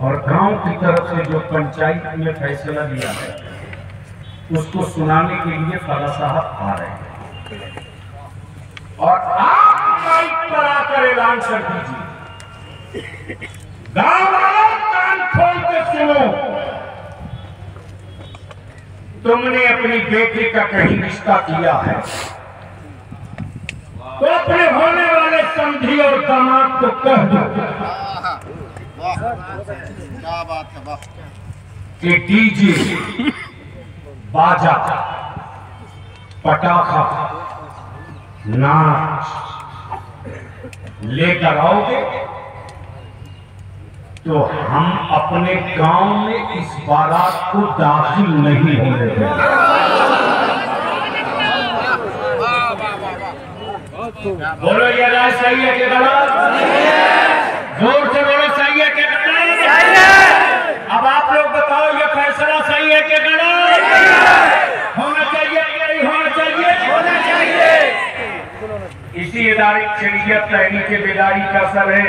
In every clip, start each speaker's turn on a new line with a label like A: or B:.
A: और गाँव की तरफ़ से जो पंचायत ने फैसला लिया है, उसको सुनाने के लिए फला साहब आ रहे हैं। और आप माइक पर आकर ऐलान कर दीजिए। गाँव कान खोल के सुनो। तुमने अपनी बेटी का कहीं रिश्ता किया है तो अपने होने वाले समझी और दामाद को कह दो।
B: क्या बात है वाह
A: कि डीजे बाजा, पटाखा, नाच। लेकर आओगे तो हम अपने गाँव में इस बारात को दाखिल नहीं होने देंगे। बोलो, ये राय सही है कि गलत? ज़ोर से बोलो सही है कि गलत अब आप लोग बताओ ये फैसला सही है कि होना चाहिए नहीं होना चाहिए। होना चाहिए। इसी इदारे शरीयत तहरीक बेदारी का असर है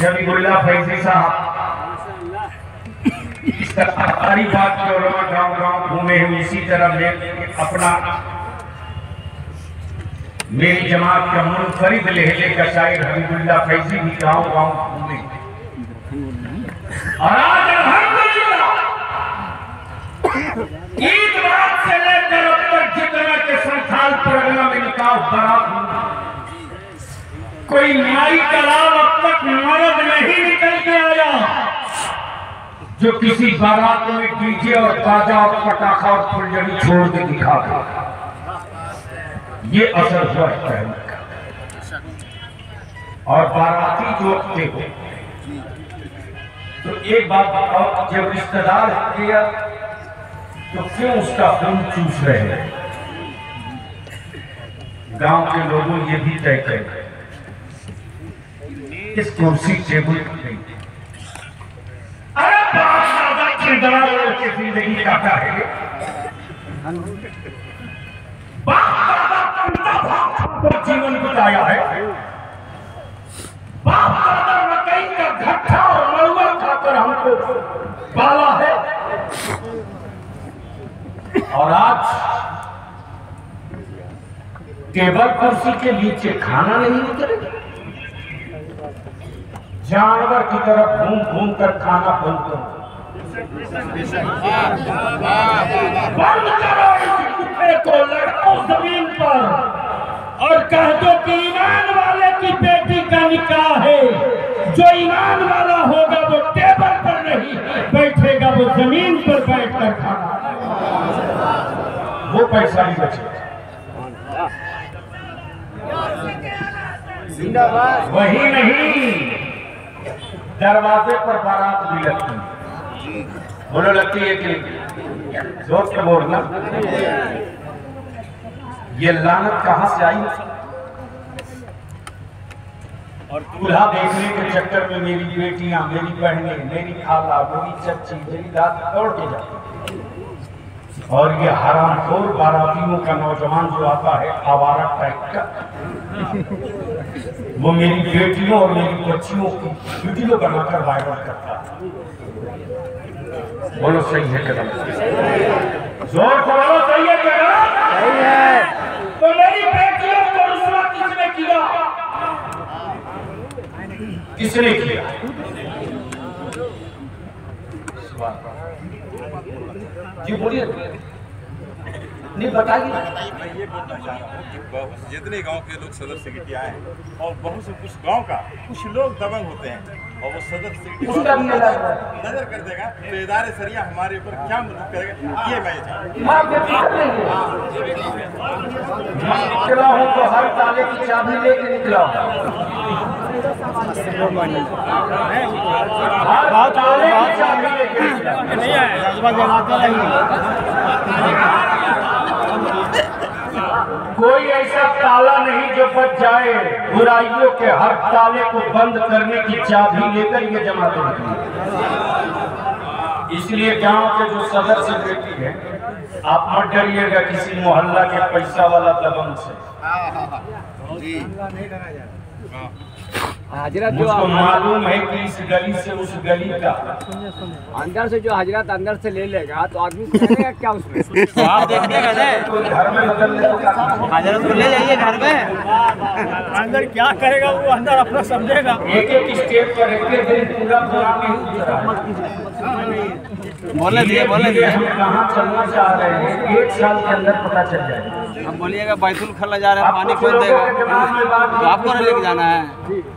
A: जबीबुल्ला फैजी साहब। इस तरह सारी बात जो गाँव गाँव घूमे हैं इसी तरह मैं अपना मेरी जमात का मुनफरिद लहजे का शायर हबीबुल्ला फैजी भी गाँव गाँव घूमे। और आज अल्हम्दुलिल्लाह ईद रात से लेकर अब तक जितना के संथाल परगना में निकाह बरात हुई कोई माई का लाभ अब तक मर्द नहीं निकल के आया जो किसी बारात में डीजे और बाजा और पटाखा और फुलझड़ी छोड़ के दिखा दे। ये असर हुआ है और बाराती जो थे तो एक बात बताओ, जब रिश्तेदार किया तो क्यों उसका खून चूस रहे हैं? गाँव के लोगों ये भी तय कर इस कुर्सी टेबल पर दादा किरदार के ज़िंदगी काटा है? बाप दादा जीवन बिताया है। बाप मकई का घट्टा और मड़ुआ खाकर हमको पाला है। और आज टेबल कुर्सी के नीचे खाना नहीं उतरेगा? जानवर की तरफ़ घूम घूम कर खाना बंद करो बंद करो इस कुत्ते को लड़को ज़मीन पर और कह दो कि ईमान वाले की बेटी का निकाह है। जो ईमान वाला होगा वो टेबल पर नहीं बैठेगा वो ज़मीन पर बैठकर खाना वो पैसा ही बचेगा। वही नहीं दरवाजे पर बारात भी लगती है। बोलो, लगती है कि ज़ोर से बोलना ये लानत कहाँ से आई? और दूल्हा देखने के चक्कर में मेरी बेटियाँ, मेरी बहनें, मेरी खाला, मेरी चच्ची, मेरी दादी दौड़ के जाती और ये हरामखोर बारातियों का नौजवान जो आता है, आवारा टाइप का वो मेरी बेटियों और मेरी बच्चियों की वीडियो बनाकर वायरल करता है। बोलो सही है कदम? ज़ोर से बोलो सही है कदम? सही है। तो मेरी बेटियों को रुसवा किसने किया? किसने किया? जी बोलिए। नहीं बताइए
C: ये बोलना चाह रहा हूँ कि बहुत- जितने गाँव के लोग सदर सेक्रेटरी आए हैं और बहुत से कुछ गाँव का कुछ लोग दबंग होते हैं और वो सदर
A: उसका नज़र
C: कर देगा तो इदारे सरिया हमारे ऊपर क्या मदद करेगा? ये मैं
A: हाँ, मैं नहीं निकला हूँ तो हर ताले की चाबी लेके निकला हूँ। हर ताले की चाबी लेके निकला कोई ऐसा ताला नहीं जो बच जाए। बुराइयों के हर ताले को बंद करने की चाबी लेकर ये जमा निकली इसलिए गाँव के जो सदस्य बेटी है आप मत डरिएगा किसी मोहल्ला के पैसा वाला दबंग से।
B: हाँ हाँ हाँ। जी।
D: हज़रत जो
A: मालूम है कि इस गली से उस गली का।
D: अंदर से जो हज़रत अंदर से ले लेगा तो आदमी क्या उसमें?
E: तो आप देखिएगा ना।
A: तो घर में तो?
E: हज़रत को ले जाइए घर में।
F: अंदर क्या करेगा वो? अंदर अपना समझेगा।
A: एक एक स्टेप पर एक एक दिन पूरा पूरा नहीं
E: बोलने दिए
A: बोले
E: दिए
A: हम कहाँ चलना चाह रहे हैं? एक साल के अंदर पता चल जाएगा।
E: अब बोलिएगा बैतुल खला जा रहे हैं पानी खोल देगा? तो आपको लेके जाना है।